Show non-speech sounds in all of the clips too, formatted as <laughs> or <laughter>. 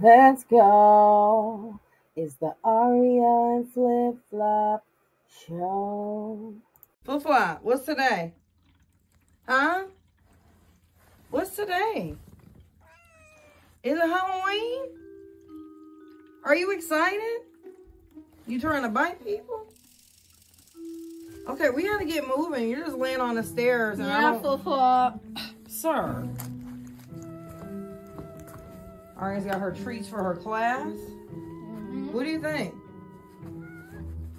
Let's go. It's the Aria and Flip Flop Show. Flip Flop, what's today? Huh? What's today? Is it Halloween? Are you excited? You trying to bite people? Okay, we gotta get moving. You're just laying on the stairs. And I Yeah, don't... flip flop. Sir. Aria's got her treats for her class. Mm-hmm. What do you think?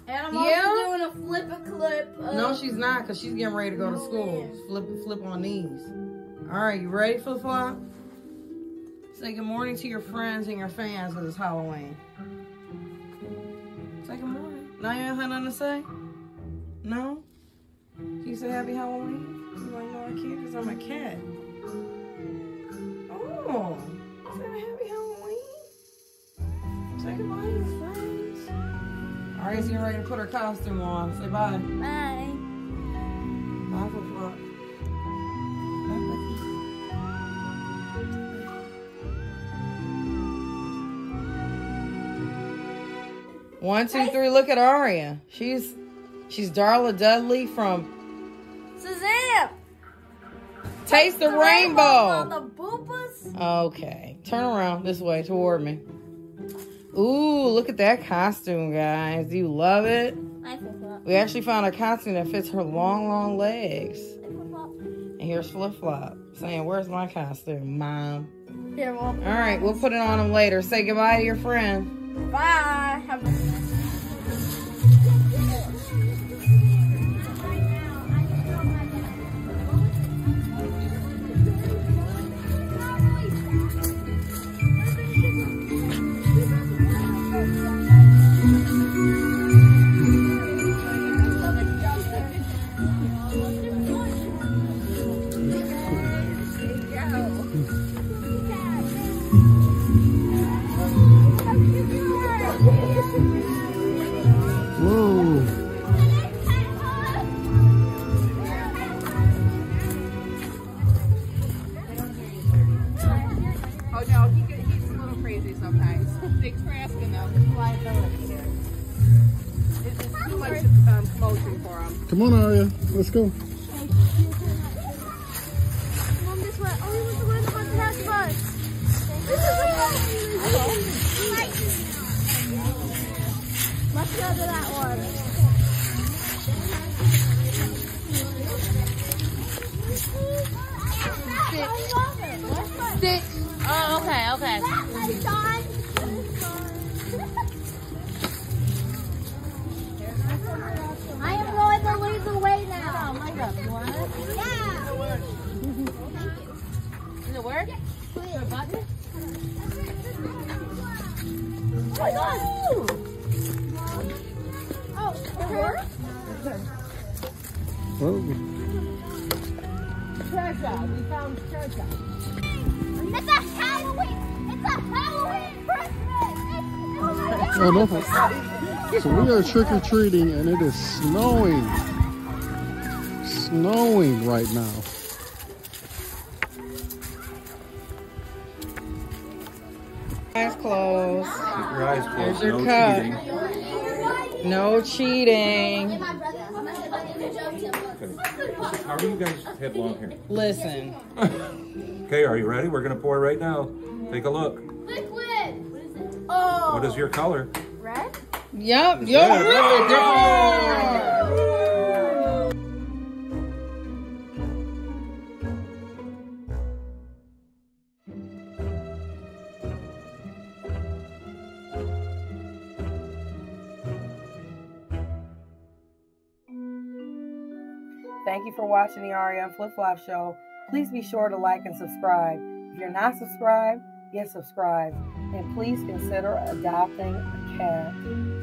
And I'm Yeah? also doing a flip a clip. No, she's not, because she's getting ready to go to school. Flip flip on these. All right, you ready, Flip Flop? Say good morning to your friends and your fans because it's Halloween. Say good morning. Now you don't have nothing to say? No? Can you say happy Halloween? You like, no, I can't because I'm a cat. Oh, Say goodbye to your friends. All right, so you're ready to put her costume on. Say bye. Bye. Bye, Flip Flop. One, two, three. Look at Aria. She's she's Darla Dudley from Shazam! Taste the On Rainbow. the. Okay, turn around this way toward me. Ooh, look at that costume, guys. Do you love it? I flip flop. We actually found a costume that fits her long, long legs. And here's Flip Flop saying, "Where's my costume, Mom?" Here, well. All right, we'll put it on him later. Say goodbye to your friend. Bye. Thanks for asking though. Liability here. It's just too much um, commotion for him. Come on, Aria. Let's go. Mom, this way. Oh, he was the one that wants to have fun. This is Let's go to that one. Sit. Oh, okay, okay. It? Oh my God! Oh, it works? Treasure, we found treasure. It's a Halloween! It's a Halloween oh my God! Oh, no. So we are trick or treating, and it is snowing. Snowing right now. Eyes closed. Keep your eyes closed. Here's your no cup. cheating. No cheating. Okay. How are you guys headlong here? Listen. <laughs> Okay, are you ready? We're gonna pour right now. Take a look. Liquid! What is it? Oh! What is your color? Red? Yep. Yo, Thank you for watching the and Flip Flop Show. Please be sure to like and subscribe. If you're not subscribed, get subscribed. And please consider adopting a cat.